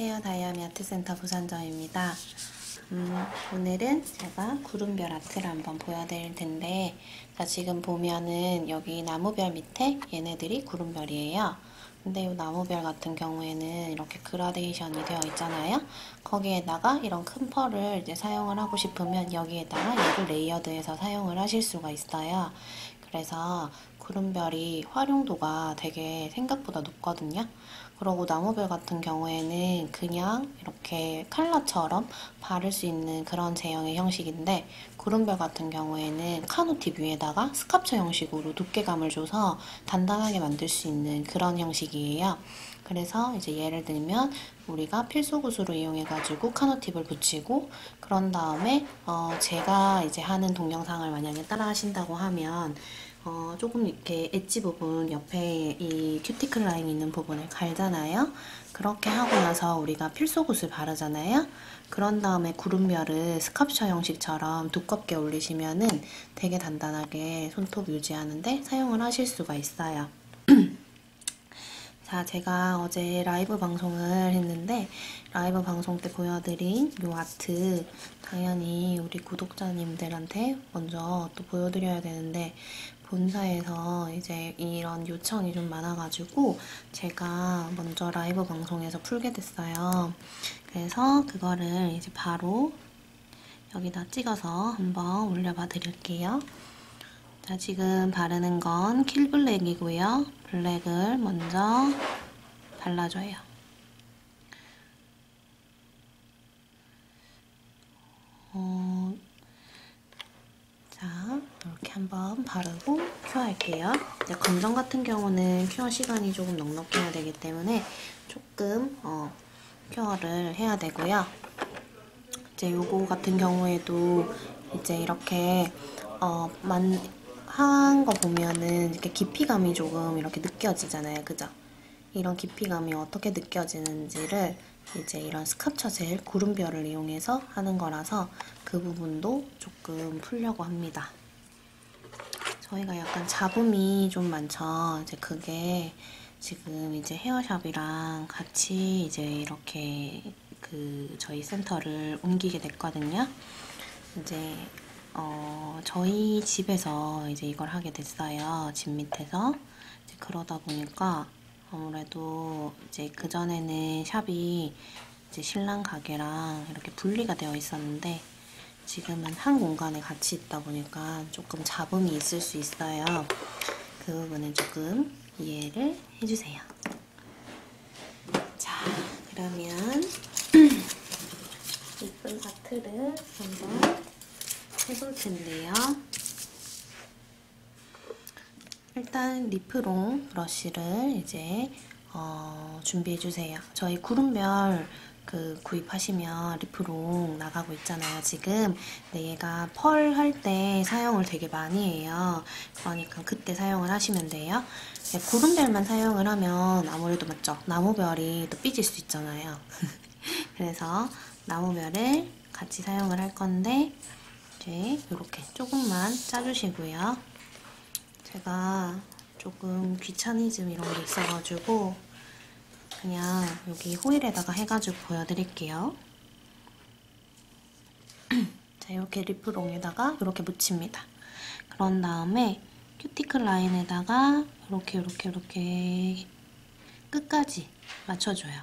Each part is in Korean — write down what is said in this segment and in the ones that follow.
안녕하세요. 다이아미 아트센터 부산점입니다. 음, 오늘은 제가 구름별 아트를 한번 보여드릴 텐데 자, 지금 보면은 여기 나무별 밑에 얘네들이 구름별이에요. 근데 이 나무별 같은 경우에는 이렇게 그라데이션이 되어 있잖아요. 거기에다가 이런 큰 펄을 이제 사용을 하고 싶으면 여기에다가 얘를 레이어드해서 사용을 하실 수가 있어요. 그래서 구름별이 활용도가 되게 생각보다 높거든요. 그리고 나무별 같은 경우에는 그냥 이렇게 칼라처럼 바를 수 있는 그런 제형의 형식인데 구름별 같은 경우에는 카노팁 위에다가 스카처 형식으로 두께감을 줘서 단단하게 만들 수 있는 그런 형식이에요. 그래서 이제 예를 들면 우리가 필소구슬로 이용해가지고 카노팁을 붙이고 그런 다음에 어 제가 이제 하는 동영상을 만약에 따라 하신다고 하면 어, 조금 이렇게 엣지 부분 옆에 이 큐티클 라인 있는 부분을 갈잖아요. 그렇게 하고 나서 우리가 Feel So Good을 바르잖아요. 그런 다음에 구름별을 sculpture 형식처럼 두껍게 올리시면은 되게 단단하게 손톱 유지하는데 사용을 하실 수가 있어요. 자, 제가 어제 라이브 방송을 했는데 라이브 방송 때 보여드린 이 아트 당연히 우리 구독자님들한테 먼저 또 보여드려야 되는데 본사에서 이제 이런 요청이 좀 많아가지고 제가 먼저 라이브 방송에서 풀게 됐어요. 그래서 그거를 이제 바로 여기다 찍어서 한번 올려봐 드릴게요. 자, 지금 바르는 건 킬블랙이고요. 블랙을 먼저 발라줘요. 어, 자, 이렇게 한번 바르고 큐어할게요. 검정 같은 경우는 큐어 시간이 조금 넉넉해야 되기 때문에 조금 어, 큐어를 해야 되고요. 이제 요거 같은 경우에도 이제 이렇게 어, 만, 한 거 보면은 이렇게 깊이감이 조금 이렇게 느껴지잖아요. 그죠? 이런 깊이감이 어떻게 느껴지는지를 이제 이런 스캅처 젤 구름별을 이용해서 하는 거라서 그 부분도 조금 풀려고 합니다. 저희가 약간 잡음이 좀 많죠. 이제 그게 지금 이제 헤어샵이랑 같이 이제 이렇게 그 저희 센터를 옮기게 됐거든요. 이제 어 저희 집에서 이제 이걸 하게 됐어요. 집 밑에서 이제 그러다 보니까 아무래도 이제 그 전에는 샵이 이제 신랑 가게랑 이렇게 분리가 되어 있었는데 지금은 한 공간에 같이 있다 보니까 조금 잡음이 있을 수 있어요. 그 부분은 조금 이해를 해주세요. 자, 그러면 이쁜 아트를 한번 해볼 텐데요. 일단 리프롱 브러쉬를 이제 어, 준비해 주세요. 저희 구름별 그 구입하시면 리프롱 나가고 있잖아요 지금. 근데 얘가 펄 할 때 사용을 되게 많이 해요. 그러니까 그때 사용을 하시면 돼요. 네, 구름별만 사용을 하면 아무래도 맞죠? 나무별이 또 삐질 수 있잖아요. 그래서 나무별을 같이 사용을 할 건데 이제 이렇게 조금만 짜주시고요. 제가 조금 귀차니즘 이런 게 있어가지고 그냥 여기 호일에다가 해가지고 보여드릴게요. 자, 이렇게 리프롱에다가 이렇게 묻힙니다. 그런 다음에 큐티클 라인에다가 이렇게 이렇게 이렇게 끝까지 맞춰줘요.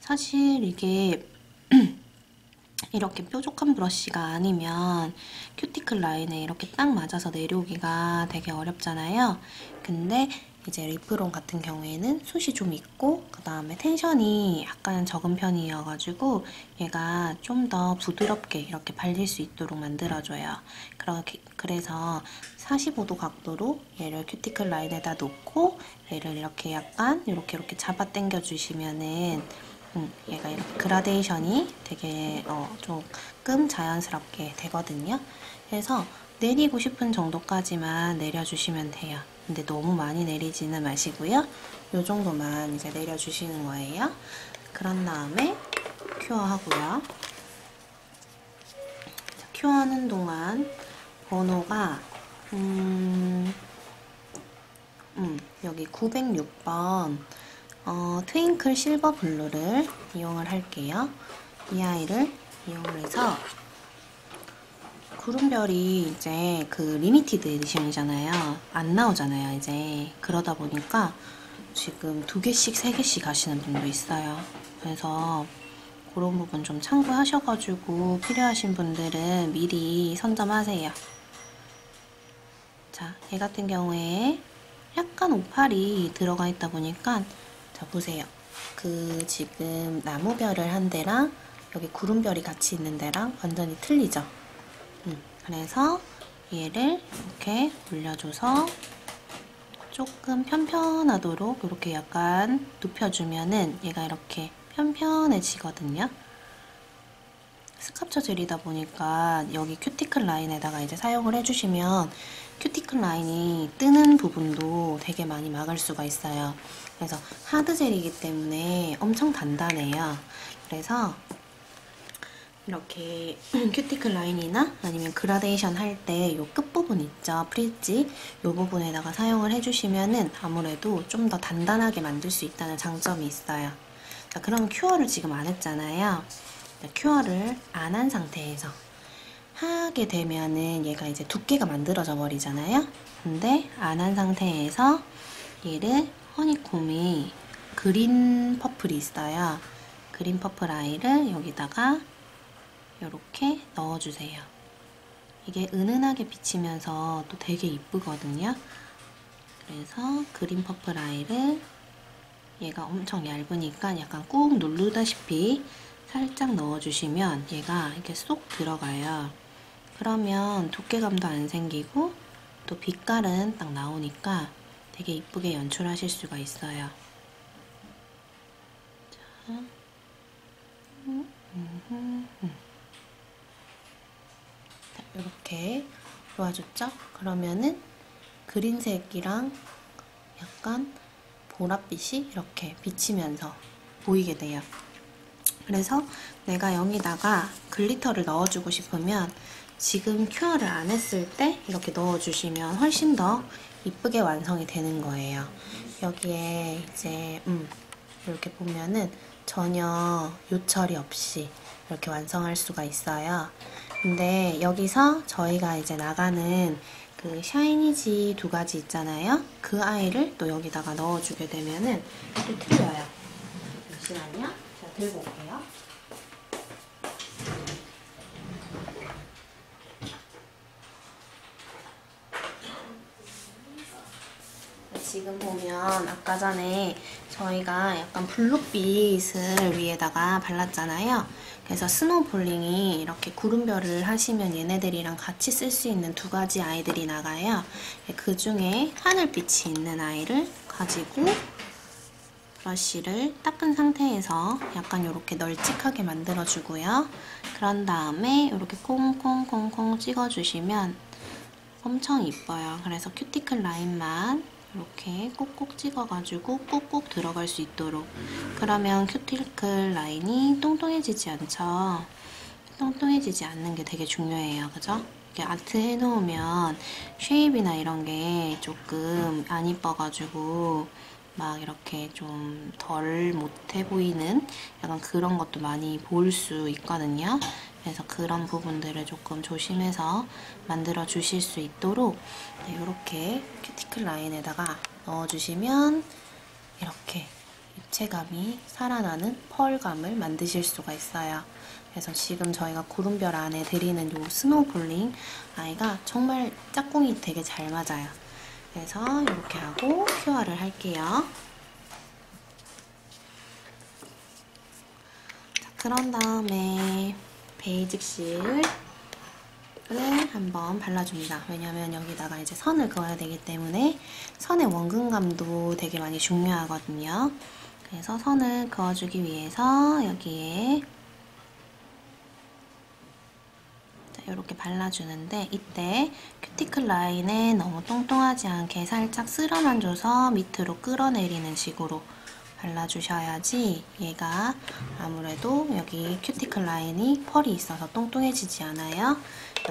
사실 이게 이렇게 뾰족한 브러쉬가 아니면 큐티클 라인에 이렇게 딱 맞아서 내려오기가 되게 어렵잖아요. 근데 이제 리프롱 같은 경우에는 숱이 좀 있고 그 다음에 텐션이 약간 적은 편이어가지고 얘가 좀 더 부드럽게 이렇게 발릴 수 있도록 만들어줘요. 그렇게, 그래서 45도 각도로 얘를 큐티클 라인에다 놓고 얘를 이렇게 약간 이렇게 이렇게 잡아 당겨 주시면은 음, 얘가 이렇게 그라데이션이 되게 어, 조금 자연스럽게 되거든요. 그래서 내리고 싶은 정도까지만 내려주시면 돼요. 근데 너무 많이 내리지는 마시고요. 이 정도만 이제 내려주시는 거예요. 그런 다음에 큐어하고요. 큐어하는 동안 번호가 음, 음, 여기 906번 어, twinkle silver blue를 이용을 할게요. 이 아이를 이용을 해서 구름별이 이제 그 limited edition이잖아요. 안 나오잖아요, 이제. 그러다 보니까 지금 두 개씩, 세 개씩 하시는 분도 있어요. 그래서 그런 부분 좀 참고하셔가지고 필요하신 분들은 미리 선점하세요. 자, 얘 같은 경우에 약간 오팔이 들어가 있다 보니까 자, 보세요. 그 지금 나무별을 한 데랑 여기 구름별이 같이 있는 데랑 완전히 틀리죠? 음, 그래서 얘를 이렇게 올려줘서 조금 편편하도록 이렇게 약간 눕혀주면은 얘가 이렇게 편편해지거든요. 스카프 젤이다 보니까 여기 큐티클 라인에다가 이제 사용을 해주시면 큐티클 라인이 뜨는 부분도 되게 많이 막을 수가 있어요. 그래서 hard gel이기 때문에 엄청 단단해요. 그래서 이렇게 큐티클 라인이나 아니면 그라데이션 할 때 이 끝부분 있죠? free edge? 이 부분에다가 사용을 해주시면 은 아무래도 좀 더 단단하게 만들 수 있다는 장점이 있어요. 자 그럼 cure를 지금 안 했잖아요. 자, cure를 안 한 상태에서 하게 되면은 얘가 이제 두께가 만들어져 버리잖아요? 근데 안 한 상태에서 얘를 honeycomb이 green purple이 있어요. green purple 아이를 여기다가 이렇게 넣어주세요. 이게 은은하게 비치면서 또 되게 이쁘거든요. 그래서 green purple 아이를 얘가 엄청 얇으니까 약간 꾹 누르다시피 살짝 넣어주시면 얘가 이렇게 쏙 들어가요. 그러면 두께감도 안 생기고 또 빛깔은 딱 나오니까 되게 이쁘게 연출하실 수가 있어요. 자, 음, 음, 음, 음. 이렇게 도와줬죠? 그러면은 그린색이랑 약간 보랏빛이 이렇게 비치면서 보이게 돼요. 그래서 내가 여기다가 glitter를 넣어주고 싶으면 지금 cure를 안 했을 때 이렇게 넣어주시면 훨씬 더 이쁘게 완성이 되는 거예요. 여기에 이제 음, 이렇게 보면은 전혀 요철이 없이 이렇게 완성할 수가 있어요. 근데 여기서 저희가 이제 나가는 그 샤이니지 두 가지 있잖아요. 그 아이를 또 여기다가 넣어주게 되면은 또 틀려요. 잠시만요. 제가 들고 올게요. 지금 보면 아까 전에 저희가 약간 블루빛을 위에다가 발랐잖아요. 그래서 스노볼링이 이렇게 구름별을 하시면 얘네들이랑 같이 쓸 수 있는 두 가지 아이들이 나가요. 그 중에 하늘빛이 있는 아이를 가지고 브러쉬를 닦은 상태에서 약간 이렇게 널찍하게 만들어주고요. 그런 다음에 이렇게 콩콩콩콩 찍어주시면 엄청 이뻐요. 그래서 큐티클 라인만 이렇게 꼭꼭 찍어가지고 꾹꾹 들어갈 수 있도록 그러면 큐티클 라인이 똥똥해지지 않죠 똥똥해지지 않는 게 되게 중요해요 그죠? 이렇게 아트 해놓으면 쉐입이나 이런 게 조금 안 이뻐가지고 막 이렇게 좀 덜 못해 보이는 약간 그런 것도 많이 볼 수 있거든요. 그래서 그런 부분들을 조금 조심해서 만들어 주실 수 있도록 이렇게 큐티클 라인에다가 넣어주시면 이렇게 입체감이 살아나는 펄감을 만드실 수가 있어요. 그래서 지금 저희가 구름별 안에 드리는 이 스노볼링 아이가 정말 짝꿍이 되게 잘 맞아요. 그래서 이렇게 하고 cure를 할게요. 자, 그런 다음에 basic seal을 한번 발라줍니다. 왜냐면 여기다가 이제 선을 그어야 되기 때문에 선의 원근감도 되게 많이 중요하거든요. 그래서 선을 그어주기 위해서 여기에 이렇게 발라주는데 이때 큐티클 라인에 너무 똥똥하지 않게 살짝 쓸어만 줘서 밑으로 끌어내리는 식으로 발라주셔야지 얘가 아무래도 여기 큐티클 라인이 펄이 있어서 똥똥해지지 않아요.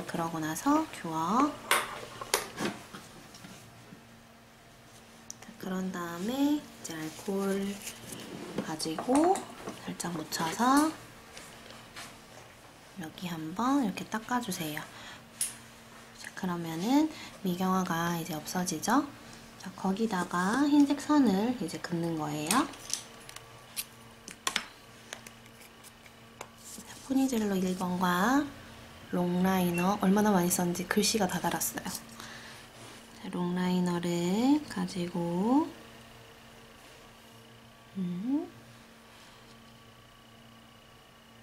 그러고 나서 큐어 그런 다음에 이제 알코올 가지고 살짝 묻혀서 여기 한번 이렇게 닦아주세요. 자, 그러면은 미경화가 이제 없어지죠? 자, 거기다가 흰색 선을 이제 긋는 거예요. 포니젤로 1번과 long liner 얼마나 많이 썼는지 글씨가 다 닳았어요. 자, long liner를 가지고 음.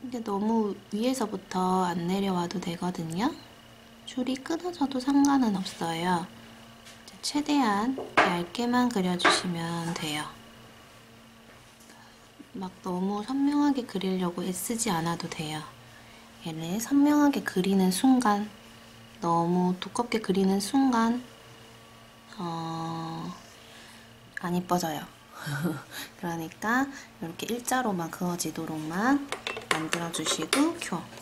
근데 너무 위에서부터 안 내려와도 되거든요. 줄이 끊어져도 상관은 없어요. 최대한 얇게만 그려주시면 돼요. 막 너무 선명하게 그리려고 애쓰지 않아도 돼요. 얘를 선명하게 그리는 순간, 너무 두껍게 그리는 순간, 어, 안 이뻐져요. 그러니까 이렇게 일자로만 그어지도록만 만들어주시고 cure.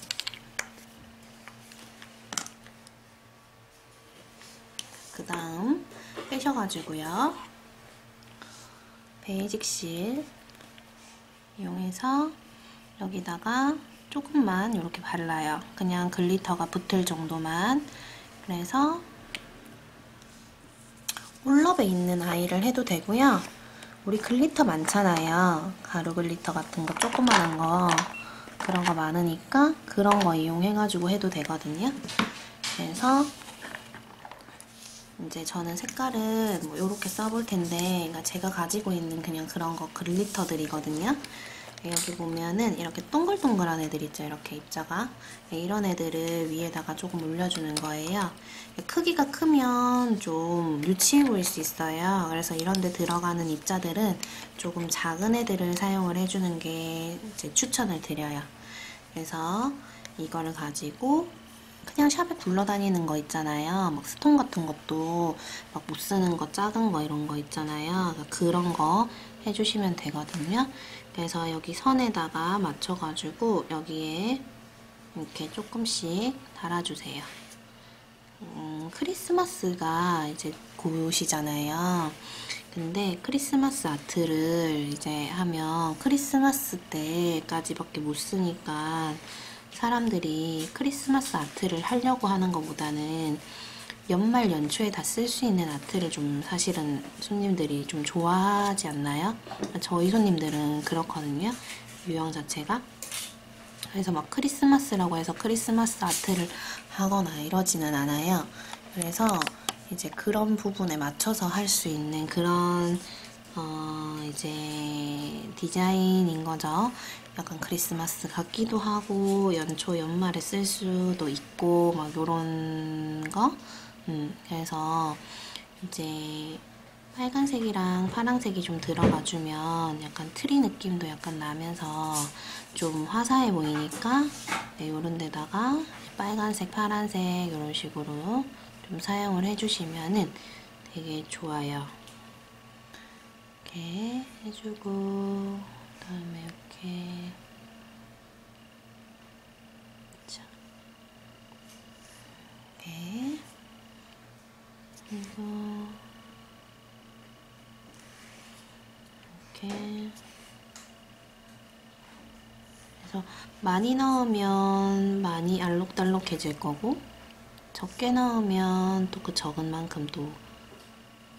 그 다음 빼셔가지고요. basic 실 이용해서 여기다가 조금만 이렇게 발라요. 그냥 glitter가 붙을 정도만. 그래서 올럽에 있는 아이를 해도 되고요. 우리 glitter 많잖아요. 가루 glitter 같은 거 조그만한 거 그런 거 많으니까 그런 거 이용해가지고 해도 되거든요. 그래서 이제 저는 색깔은 뭐 이렇게 써볼 텐데 그러니까 제가 가지고 있는 그냥 그런 거 glitter들이거든요. 여기 보면은 이렇게 동글동글한 애들 있죠 이렇게 입자가. 네, 이런 애들을 위에다가 조금 올려주는 거예요. 크기가 크면 좀 유치해 보일 수 있어요. 그래서 이런 데 들어가는 입자들은 조금 작은 애들을 사용을 해주는 게 추천을 드려요. 그래서 이거를 가지고 그냥 샵에 굴러다니는 거 있잖아요. 막 스톤 같은 것도 막 못 쓰는 거 작은 거 이런 거 있잖아요. 그러니까 그런 거 해주시면 되거든요. 그래서 여기 선에다가 맞춰가지고 여기에 이렇게 조금씩 달아주세요. 음, 크리스마스가 이제 곧이잖아요. 근데 크리스마스 아트를 이제 하면 크리스마스 때까지밖에 못 쓰니까 사람들이 크리스마스 아트를 하려고 하는 것보다는 연말 연초에 다 쓸 수 있는 아트를 좀 사실은 손님들이 좀 좋아하지 않나요? 저희 손님들은 그렇거든요. 유형 자체가. 그래서 막 크리스마스라고 해서 크리스마스 아트를 하거나 이러지는 않아요. 그래서 이제 그런 부분에 맞춰서 할 수 있는 그런 어 이제 디자인인 거죠. 약간 크리스마스 같기도 하고 연초 연말에 쓸 수도 있고 막 요런 거 음, 그래서 이제 빨간색이랑 파란색이 좀 들어가주면 약간 트리 느낌도 약간 나면서 좀 화사해 보이니까 네, 이런 데다가 빨간색, 파란색 이런 식으로 좀 사용을 해주시면은 되게 좋아요. 이렇게 해주고 그다음에 이렇게. 자. 이렇게. 그리고 이렇게. 그래서 많이 넣으면 많이 알록달록해질 거고 적게 넣으면 또 그 적은 만큼 또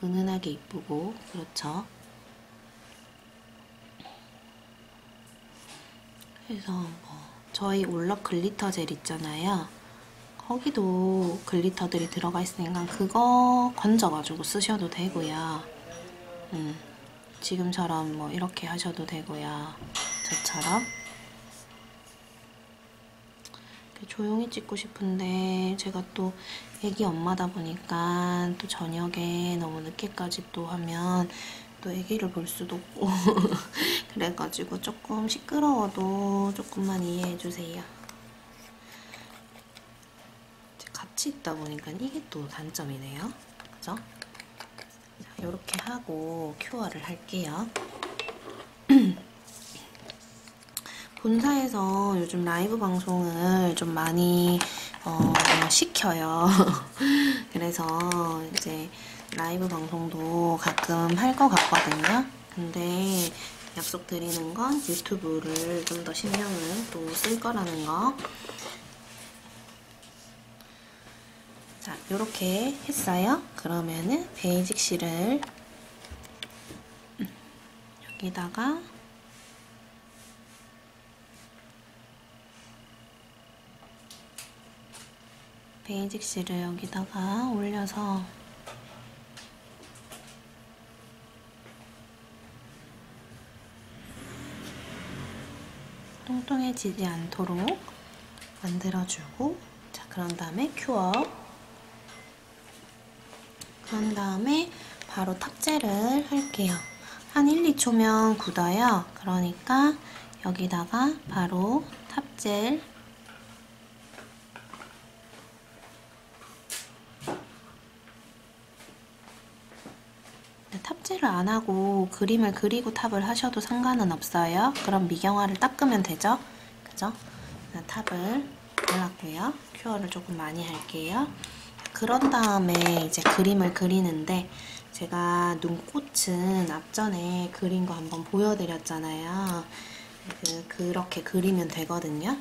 은은하게 이쁘고 그렇죠. 그래서 뭐 저희 올럽 glitter 젤 있잖아요. 거기도 glitter들이 들어가 있으니까 그거 건져가지고 쓰셔도 되고요. 음, 지금처럼 뭐 이렇게 하셔도 되고요. 저처럼. 조용히 찍고 싶은데 제가 또 애기 엄마다 보니까 또 저녁에 너무 늦게까지 또 하면 또 애기를 볼 수도 없고 그래가지고 조금 시끄러워도 조금만 이해해주세요. 같이 있다 보니까 이게 또 단점이네요. 그죠? 자, 이렇게 하고 큐어를 할게요. 본사에서 요즘 라이브 방송을 좀 많이 어, 시켜요. 그래서 이제 라이브 방송도 가끔 할 것 같거든요. 근데 약속드리는 건 유튜브를 좀 더 신경을 또 쓸 거라는 거. 자, 이렇게 했어요. 그러면은 베이직 실을 여기다가 베이직 실을 여기다가 올려서 뚱뚱해지지 않도록 만들어주고 자 그런 다음에 큐어. 그런 다음에 바로 탑재를 할게요. 한 1, 2초면 굳어요. 그러니까 여기다가 바로 탑재 탑재를 안 하고 그림을 그리고 탑을 하셔도 상관은 없어요. 그럼 미경화를 닦으면 되죠? 그죠? 탑을 발랐고요. 큐어를 조금 많이 할게요. 그런 다음에 이제 그림을 그리는데 제가 눈꽃은 앞전에 그린 거 한번 보여드렸잖아요. 그, 그렇게 그리면 되거든요.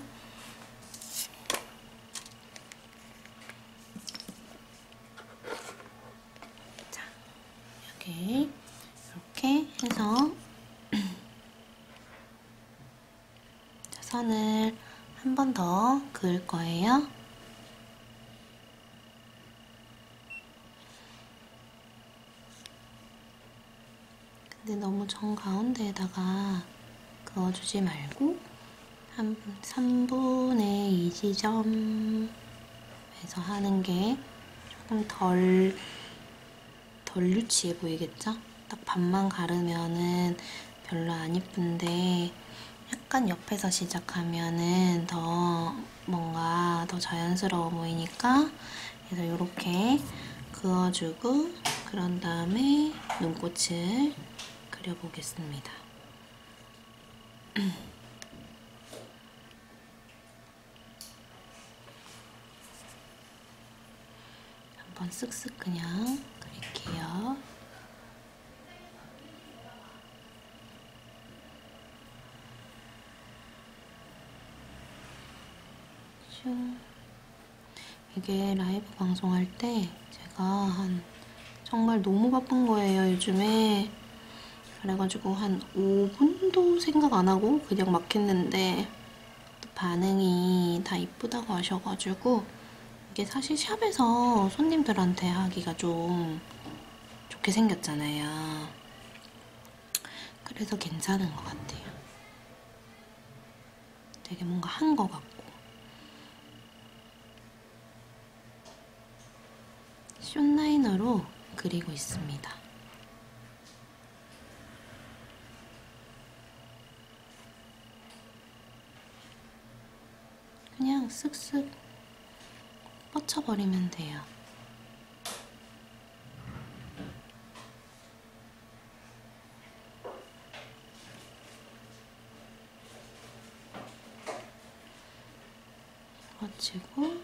자, 여기 이렇게 해서 자, 선을 한 번 더 그을 거예요. 근데 너무 정 가운데에다가 그어주지 말고 한 3분의 2 지점에서 하는 게 조금 덜, 덜 유치해 보이겠죠? 딱 반만 가르면은 별로 안 이쁜데 약간 옆에서 시작하면은 더 뭔가 더 자연스러워 보이니까 그래서 이렇게 그어주고 그런 다음에 눈꽃을 그려보겠습니다. 한번 쓱쓱 그냥 그릴게요. 슝. 이게 라이브 방송할 때 제가 한 정말 너무 바쁜 거예요, 요즘에. 그래가지고 한 5분도 생각 안 하고 그냥 막 했는데 반응이 다 이쁘다고 하셔가지고 이게 사실 샵에서 손님들한테 하기가 좀 좋게 생겼잖아요. 그래서 괜찮은 것 같아요. 되게 뭔가 한 것 같고. 숏라이너로 그리고 있습니다. 그냥 쓱쓱 뻗쳐버리면 돼요. 뻗치고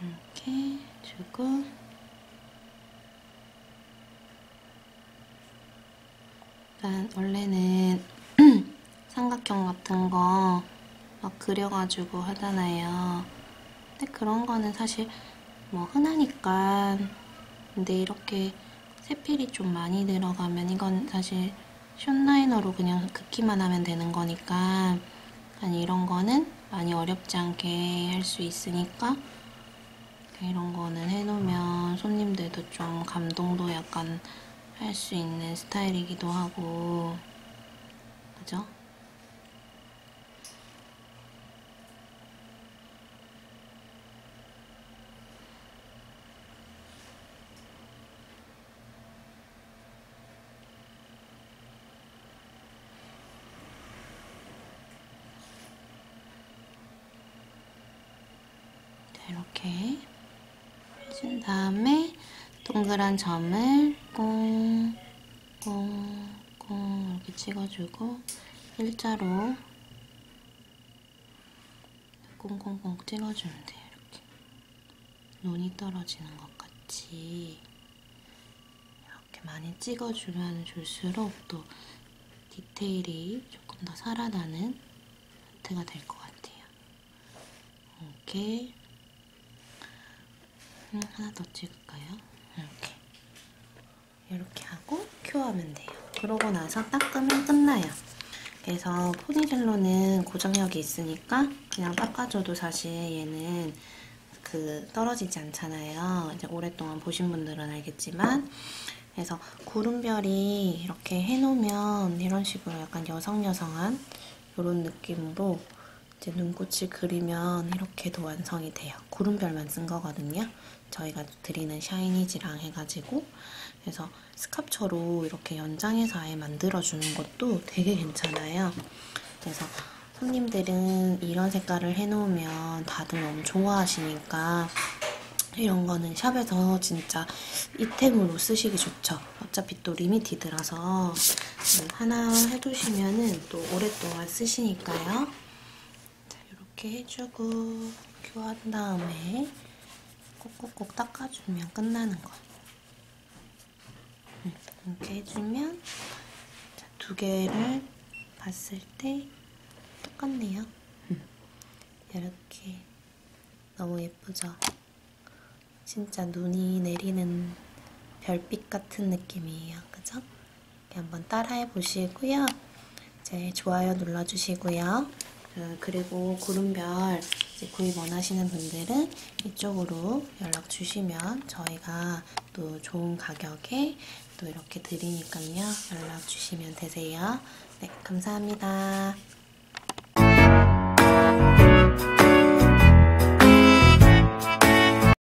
이렇게 주고 난 원래는 삼각형 같은 거 막 그려가지고 하잖아요. 근데 그런 거는 사실 뭐 흔하니까 근데 이렇게 세필이 좀 많이 들어가면 이건 사실 숏라이너로 그냥 긋기만 하면 되는 거니까 아니 이런 거는 많이 어렵지 않게 할 수 있으니까 이런 거는 해놓으면 손님들도 좀 감동도 약간 할 수 있는 스타일이기도 하고 그죠? 이렇게 해준 다음에 동그란 점을 꽁, 꽁, 꽁 이렇게 찍어주고 일자로 꽁꽁꽁 찍어주면 돼요. 이렇게 눈이 떨어지는 것 같이 이렇게 많이 찍어주면 줄수록 또 디테일이 조금 더 살아나는 하트가 될 것 같아요. 이렇게 음, 하나 더 찍을까요? 이렇게 하고 큐어하면 돼요. 그러고 나서 닦으면 끝나요. 그래서 포니젤로는 고정력이 있으니까 그냥 닦아줘도 사실 얘는 그 떨어지지 않잖아요. 이제 오랫동안 보신 분들은 알겠지만 그래서 구름별이 이렇게 해놓으면 이런 식으로 약간 여성여성한 이런 느낌으로 이제 눈꽃을 그리면 이렇게도 완성이 돼요. 구름별만 쓴 거거든요. 저희가 드리는 샤이니지랑 해가지고 그래서 sculpture로 이렇게 연장해서 아예 만들어주는 것도 되게 괜찮아요. 그래서 손님들은 이런 색깔을 해놓으면 다들 너무 좋아하시니까 이런 거는 shop에서 진짜 잇템으로 쓰시기 좋죠. 어차피 또 limited라서 하나 해두시면은 또 오랫동안 쓰시니까요. 자, 이렇게 해주고 큐한 다음에 꼭꼭꼭 닦아주면 끝나는 거. 음, 이렇게 해주면 자, 두 개를 봤을 때 똑같네요. 음, 이렇게 너무 예쁘죠? 진짜 눈이 내리는 별빛 같은 느낌이에요. 그죠? 이렇게 한번 따라해 보시고요. 이제 좋아요 눌러주시고요. 어, 그리고 구름별 구입 원하시는 분들은 이쪽으로 연락 주시면 저희가 또 좋은 가격에 또 이렇게 드리니까요. 연락 주시면 되세요. 네, 감사합니다.